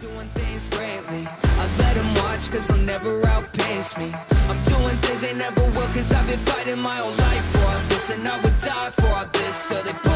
Doing things greatly. I let them watch cause they'll never outpace me. I'm doing things they never will cause I've been fighting my whole life for all this. And I would die for all this. Till they put